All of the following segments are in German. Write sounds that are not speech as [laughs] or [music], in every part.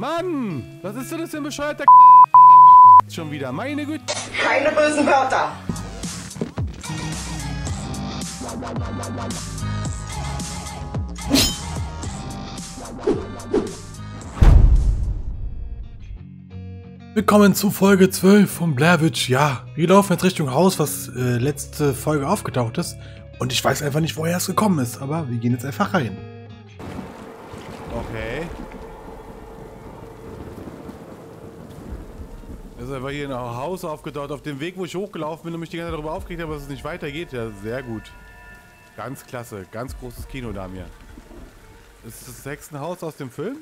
Mann! Was ist denn das für ein bescheuerter Schon wieder, meine Güte. Keine bösen Wörter. Willkommen zu Folge 12 von Blair Witch. Ja, wir laufen jetzt Richtung Haus, was äh, letzte Folge aufgetaucht ist. Und ich weiß einfach nicht, woher es gekommen ist, aber wir gehen jetzt einfach rein. Okay. Das ist einfach hier ein Haus aufgetaucht, auf dem Weg, wo ich hochgelaufen bin und mich die ganze Zeit darüber aufgeregt habe, dass es nicht weitergeht. Ja, sehr gut. Ganz klasse. Ganz großes Kino da mir. Ist das Hexenhaus aus dem Film?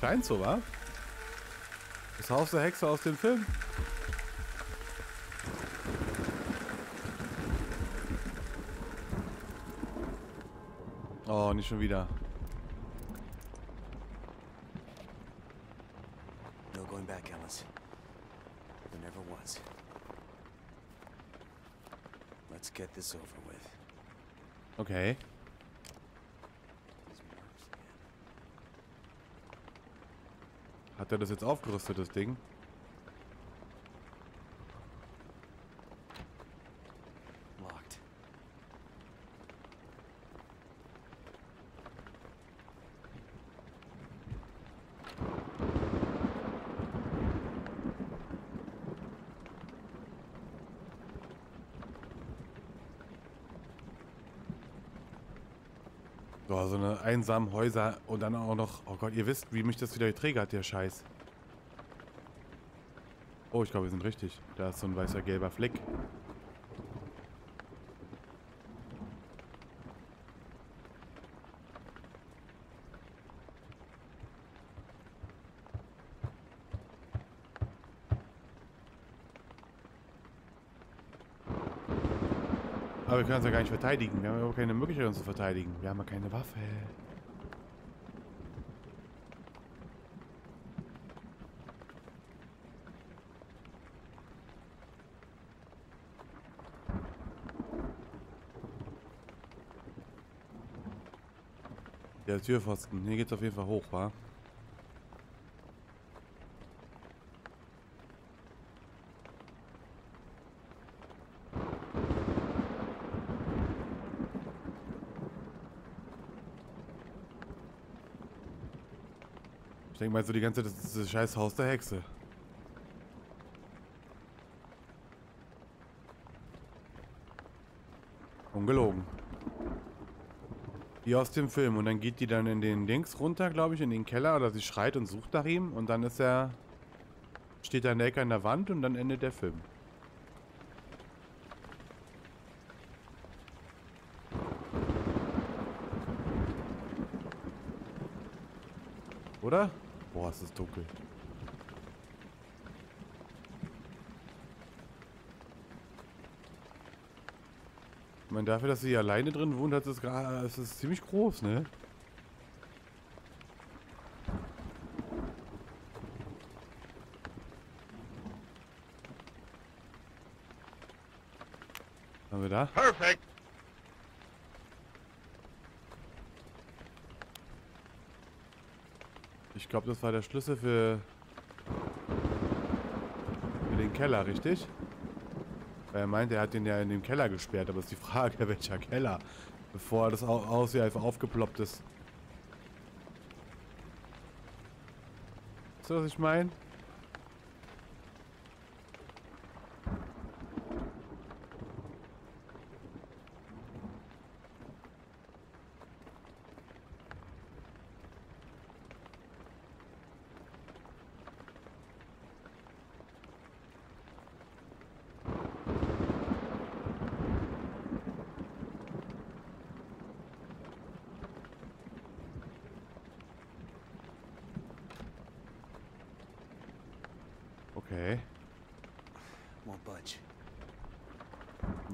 Scheint so, wa? Das Haus der Hexe aus dem Film? Oh, nicht schon wieder. No going back, Alice. Was. Let's get this over with. Okay. Hat er das jetzt aufgerüstet, das Ding? Locked. So, so eine einsamen Häuser und dann auch noch... Oh Gott, ihr wisst, wie mich das wieder getriggert, der Scheiß. Oh, ich glaube, wir sind richtig. Da ist so ein weißer gelber Fleck. Aber wir können uns ja gar nicht verteidigen. Wir haben ja überhaupt keine Möglichkeit, uns zu verteidigen. Wir haben ja keine Waffe. Der Türpfosten. Hier geht's auf jeden Fall hoch, wa? Ich denke mal so die ganze Zeit, das ist das scheiß Haus der Hexe. Ungelogen. Die aus dem Film. Und dann geht die dann in den Dings runter, glaube ich, in den Keller. Oder sie schreit und sucht nach ihm. Und dann ist er... Steht er der Ecke an der Wand und dann endet der Film. Oder? Boah, es ist dunkel. Ich meine, dafür, dass sie hier alleine drin wohnt, hat es. Es ist ziemlich groß, ne? Haben wir da? Perfect. Ich glaube, das war der Schlüssel für, für den Keller, richtig? Weil er meinte, er hat den ja in den Keller gesperrt, aber ist die Frage, [laughs] welcher Keller? Bevor das Au- Haus hier einfach aufgeploppt ist. Du, was ich meine?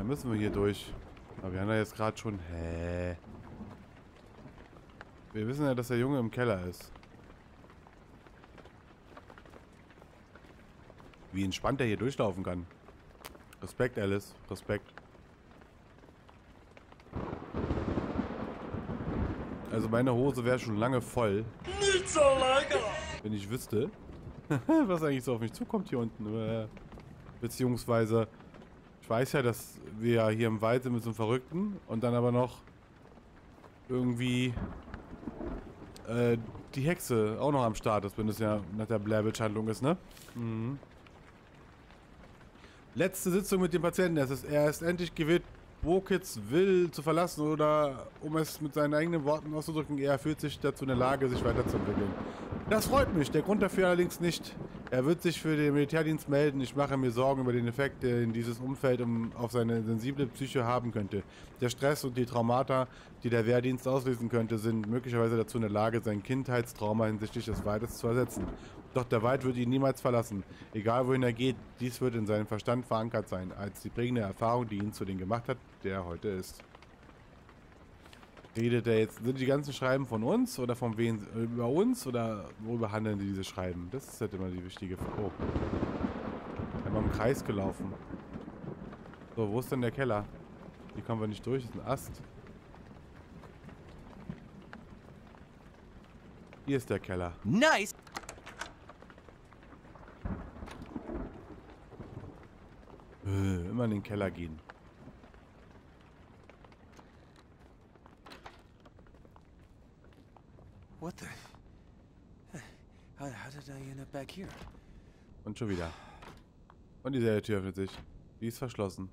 Dann müssen wir hier durch. Aber wir haben ja jetzt gerade schon... Hä? Wir wissen ja, dass der Junge im Keller ist. Wie entspannt er hier durchlaufen kann. Respekt, Alice. Respekt. Also meine Hose wäre schon lange voll. Nicht so lecker. Wenn ich wüsste, [laughs] was eigentlich so auf mich zukommt hier unten. Äh, beziehungsweise, weiß ja, dass wir ja hier im Wald sind mit so einem Verrückten und dann aber noch irgendwie äh, die Hexe auch noch am Start ist, wenn es ja nach der Blair Witch Handlung ist, ne? Mhm. Letzte Sitzung mit dem Patienten. Es ist, er ist endlich gewillt, Bokitz will zu verlassen oder, um es mit seinen eigenen Worten auszudrücken, er fühlt sich dazu in der Lage, sich weiterzuentwickeln. Das freut mich, der Grund dafür allerdings nicht. Er wird sich für den Militärdienst melden. Ich mache mir Sorgen über den Effekt, den dieses Umfeld auf seine sensible Psyche haben könnte. Der Stress und die Traumata, die der Wehrdienst auslösen könnte, sind möglicherweise dazu in der Lage, sein Kindheitstrauma hinsichtlich des Waldes zu ersetzen. Doch der Wald wird ihn niemals verlassen. Egal wohin er geht, dies wird in seinem Verstand verankert sein, als die prägende Erfahrung, die ihn zu dem gemacht hat, der er heute ist. Redet er jetzt, sind die ganzen Schreiben von uns oder von wen, über uns oder worüber handeln die diese Schreiben? Das ist halt immer die wichtige Frage. Oh. Einmal im Kreis gelaufen. So, wo ist denn der Keller? Hier kommen wir nicht durch, das ist ein Ast. Hier ist der Keller. Nice! Äh, immer in den Keller gehen. What the? How, how did I end up back here? Und schon wieder. Und dieselbe Tür öffnet sich. Die ist verschlossen.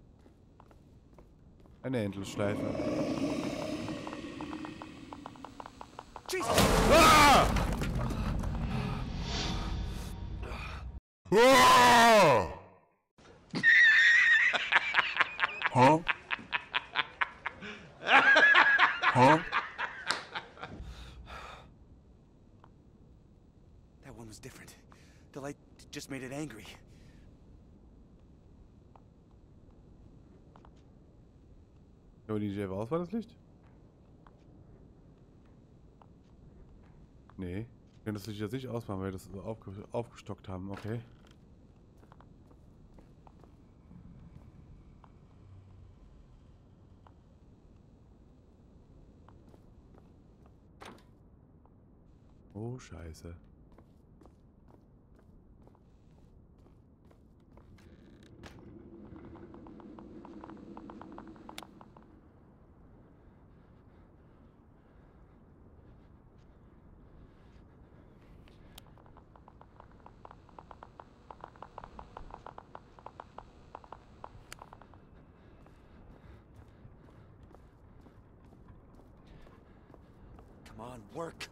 Eine Endlosschleife. Jesus! Ah! Aus war das Licht? Nee. Wir das Licht jetzt nicht ausmachen, weil wir das aufgestockt haben. Okay. Oh, scheiße. Come on, work.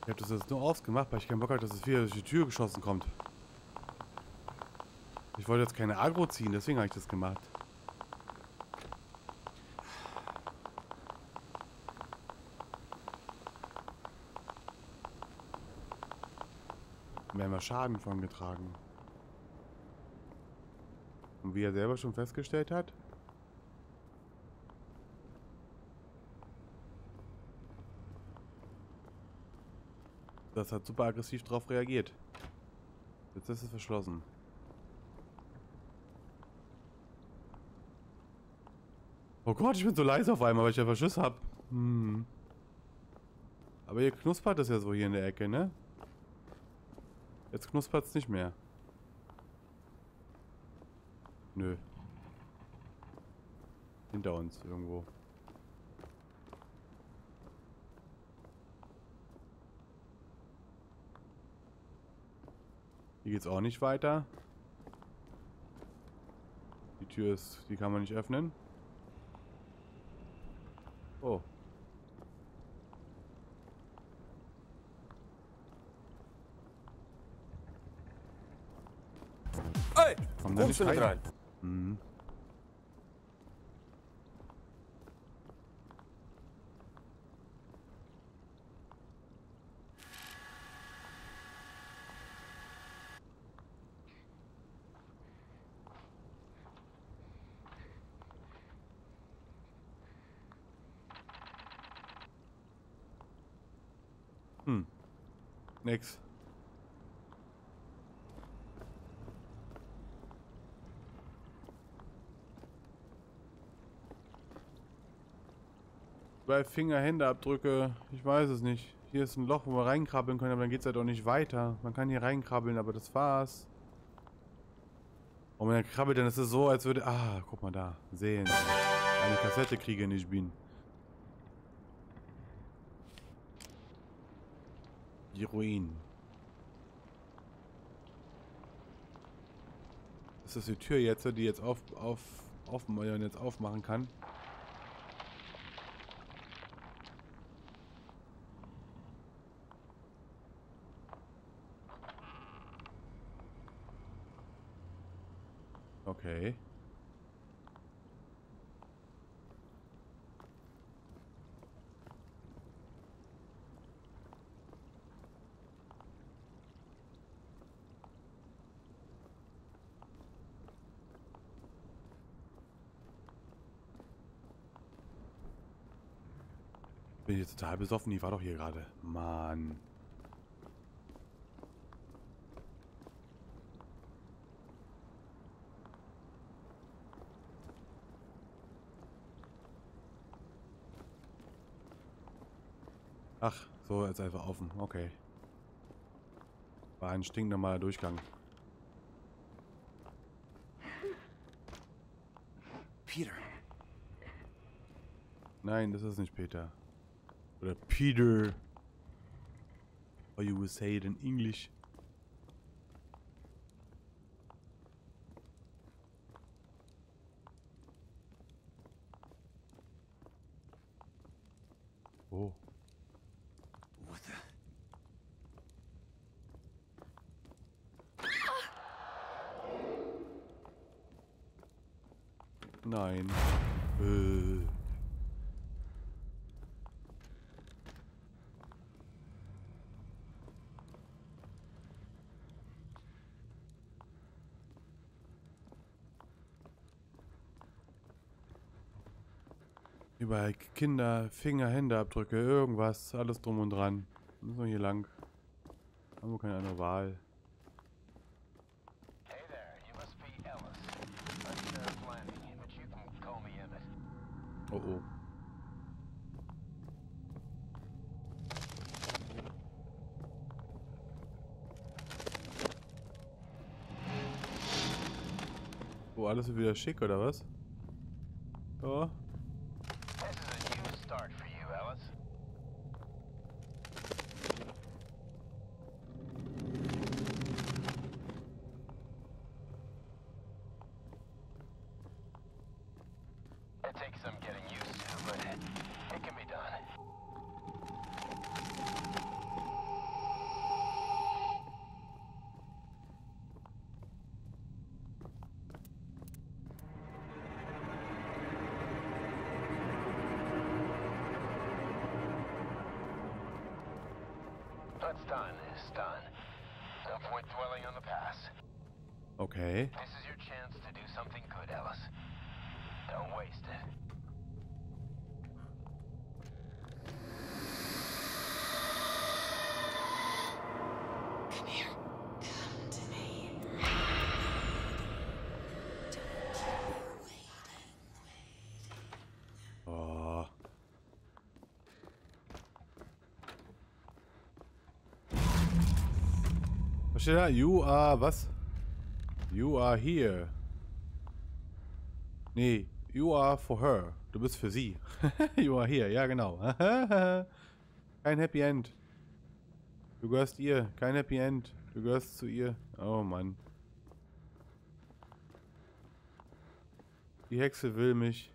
Ich habe das jetzt nur ausgemacht, weil ich keinen Bock hatte, dass es wieder durch die Tür geschossen kommt. Ich wollte jetzt keine Agro ziehen, deswegen habe ich das gemacht. Schaden von getragen. Und wie er selber schon festgestellt hat, das hat super aggressiv drauf reagiert. Jetzt ist es verschlossen. Oh Gott, ich bin so leise auf einmal, weil ich einfach Schiss hab. Hm. Aber hier knuspert es ja so hier in der Ecke, ne? Jetzt knuspert es nicht mehr. Nö. Hinter uns irgendwo. Hier geht's auch nicht weiter. Die Tür ist, die kann man nicht öffnen. Oh. Ey, Komm da kommst nicht du nicht rein? rein? Mhm. Hm. Nix. Bei Finger, Händeabdrücke, ich weiß es nicht. Hier ist ein Loch, wo wir reinkrabbeln können, aber dann geht es halt auch nicht weiter. Man kann hier reinkrabbeln, aber das war's. Und wenn er krabbelt, dann ist es so, als würde... Ah, guck mal da. Sehen. Eine Kassette kriege ich nicht bin. Die Ruinen. Ist das die Tür jetzt, die jetzt auf, auf, auf, jetzt aufmachen kann? Okay. Bin ich total besoffen? Die war doch hier gerade. Mann. So, jetzt einfach offen. Okay. War ein stinknormaler Durchgang. Peter. Nein, das ist nicht Peter. Oder Peter. Or you will say it in English. Oh. What the? Nein. Äh. Überall Kinder, Finger, Händeabdrücke, irgendwas, alles drum und dran. Müssen wir hier lang. Haben wir keine andere Wahl. Emmett. Oh oh. Oh, alles wieder schick, oder was? Ja. Is done. No point dwelling on the past. Okay. This is your chance to do something good, Ellis. Don't waste it. Was steht da? You are was? You are here. Nee, you are for her. Du bist für sie. [laughs] you are here, ja genau. [laughs] Kein Happy End. Du gehörst ihr. Kein Happy End. Du gehörst zu ihr. Oh Mann. Die Hexe will mich.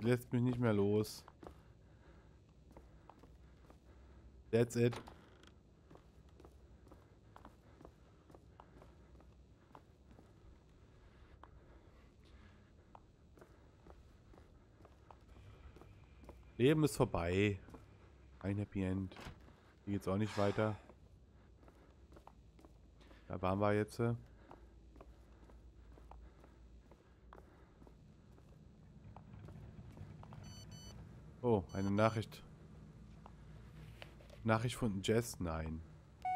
Lässt mich nicht mehr los. That's it. Leben ist vorbei. Ein Happy End. Hier geht's auch nicht weiter. Da waren wir jetzt. äh. Oh, eine Nachricht. Nachricht von Jess? Nein.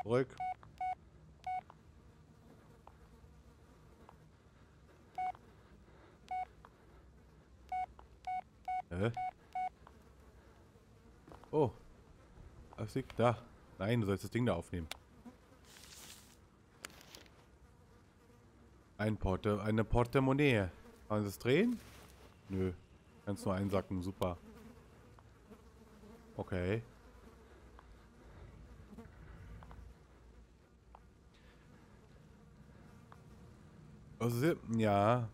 Zurück. Hä? Oh. Liegt da? Nein, du sollst das Ding da aufnehmen. Ein Porte, eine Portemonnaie. Kann man das drehen? Nö. Kannst nur einsacken, super. Okay. It? Ja.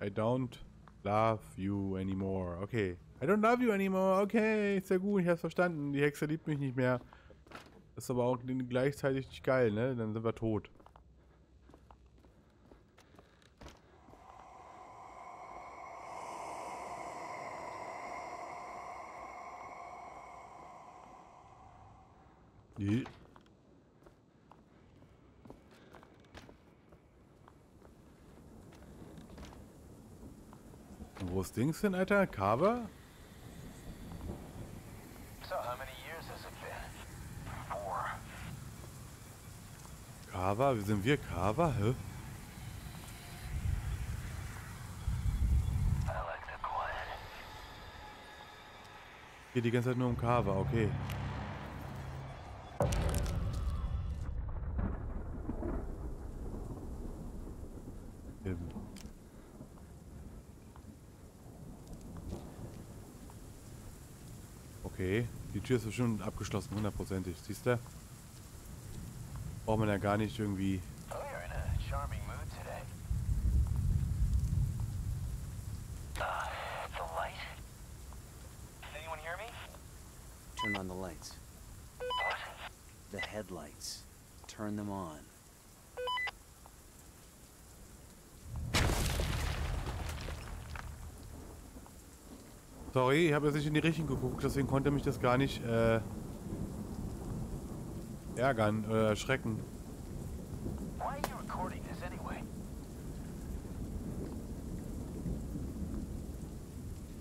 I don't love you anymore. Okay. I don't love you anymore. Okay, sehr gut, ich hab's verstanden. Die Hexe liebt mich nicht mehr. Ist aber auch gleichzeitig nicht geil, ne? Dann sind wir tot. Und Wo ist Dings hin, Alter? Carver? Carver? Sind wir Carver? Hä? Geht die ganze Zeit nur um Carver, okay. Okay, die Tür ist bestimmt abgeschlossen, hundertprozentig. Siehst du? Braucht man ja gar nicht irgendwie. You're in a charming mood today. The light. Anyone hear me? Turn on the lights. The headlights. Turn them on. Sorry, ich habe jetzt nicht in die Richtung geguckt, deswegen konnte mich das gar nicht äh, ärgern oder erschrecken. Why are you recording this anyway?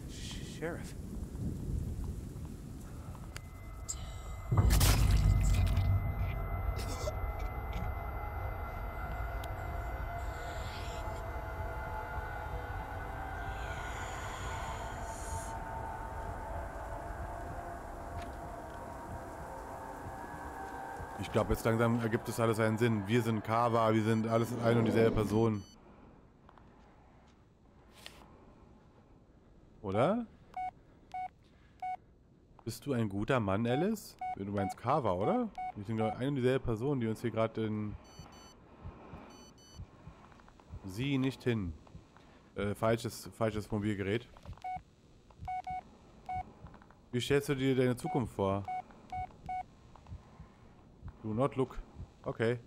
Sh- Sheriff. Ich glaube, jetzt langsam ergibt es alles einen Sinn. Wir sind Kava, wir sind alles eine und dieselbe Person. Oder? Bist du ein guter Mann, Alice? Du meinst Kava, oder? Wir sind glaube ich eine und dieselbe Person, die uns hier gerade in... Sie nicht hin. Äh, falsches, falsches Mobilgerät. Wie stellst du dir deine Zukunft vor? Do not look. Okay.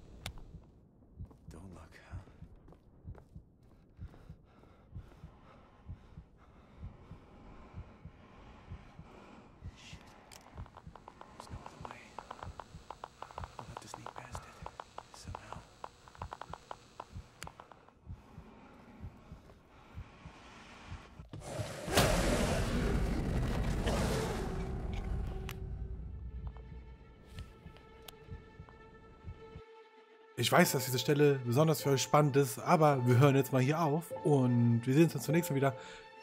Ich weiß, dass diese Stelle besonders für euch spannend ist, aber wir hören jetzt mal hier auf und wir sehen uns dann zunächst mal wieder.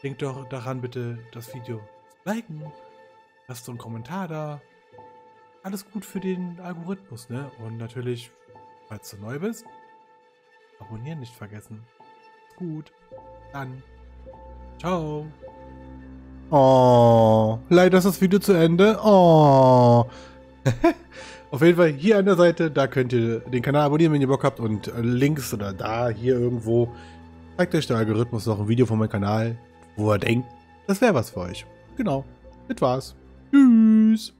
Denkt doch daran, bitte das Video zu liken. Lasst so einen Kommentar da. Alles gut für den Algorithmus, ne? Und natürlich, falls du neu bist, abonnieren nicht vergessen. Gut. Dann. Ciao. Oh, leider ist das Video zu Ende. Oh. [laughs] Auf jeden Fall hier an der Seite, da könnt ihr den Kanal abonnieren, wenn ihr Bock habt. Und äh, links oder da, hier irgendwo, zeigt euch der Algorithmus noch ein Video von meinem Kanal, wo er denkt, das wäre was für euch. Genau. Das war's. Tschüss.